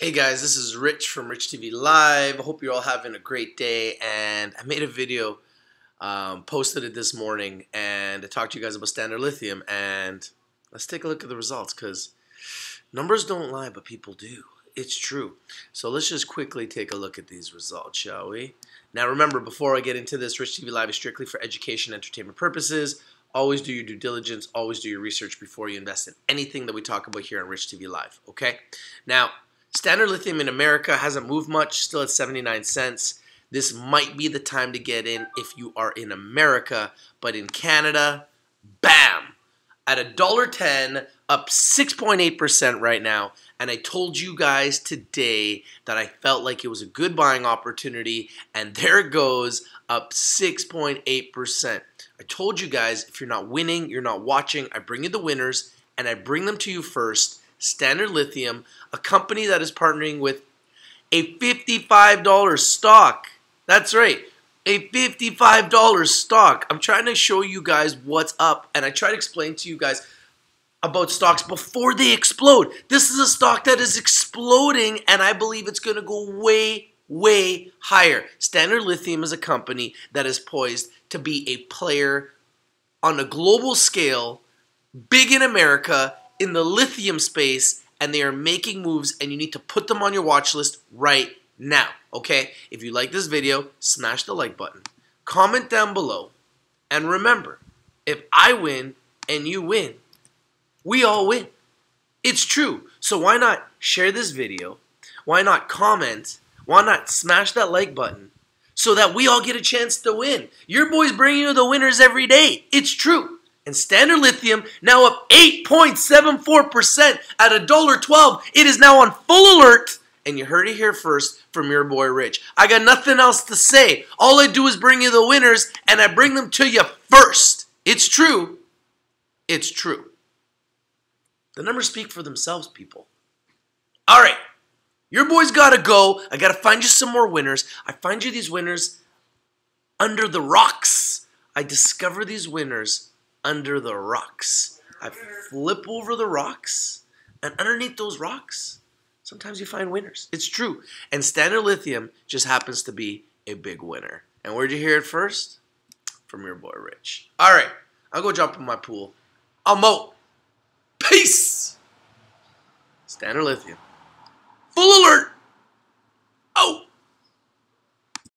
Hey guys, this is Rich from Rich TV Live. I hope you're all having a great day. And I made a video, um, posted it this morning, and I talked to you guys about Standard Lithium. And let's take a look at the results because numbers don't lie, but people do. It's true. So let's just quickly take a look at these results, shall we? Now remember, before I get into this, Rich TV Live is strictly for education, entertainment purposes. Always do your due diligence. Always do your research before you invest in anything that we talk about here on Rich TV Live. Okay? Now. Standard Lithium in America hasn't moved much, still at 79 cents. This might be the time to get in if you are in America, but in Canada, bam! At $1.10, up 6.8% right now. And I told you guys today that I felt like it was a good buying opportunity, and there it goes, up 6.8%. I told you guys if you're not winning, you're not watching, I bring you the winners, and I bring them to you first Standard Lithium, a company that is partnering with a $55 stock. That's right, a $55 stock. I'm trying to show you guys what's up, and I try to explain to you guys about stocks before they explode. This is a stock that is exploding, and I believe it's going to go way, way higher. Standard Lithium is a company that is poised to be a player on a global scale, big in America, in the lithium space and they are making moves and you need to put them on your watch list right now. Okay? If you like this video, smash the like button. Comment down below. And remember, if I win and you win, we all win. It's true. So why not share this video? Why not comment? Why not smash that like button so that we all get a chance to win? Your boy's bringing you the winners every day. It's true and Standard Lithium now up 8.74% at $1.12. It is now on full alert. And you heard it here first from your boy Rich. I got nothing else to say. All I do is bring you the winners, and I bring them to you first. It's true. It's true. The numbers speak for themselves, people. All right. Your boy's got to go. I got to find you some more winners. I find you these winners under the rocks. I discover these winners under the rocks. I flip over the rocks, and underneath those rocks, sometimes you find winners. It's true. And Standard Lithium just happens to be a big winner. And where'd you hear it first? From your boy Rich. All right, I'll go jump in my pool. I'm out. Peace. Standard Lithium.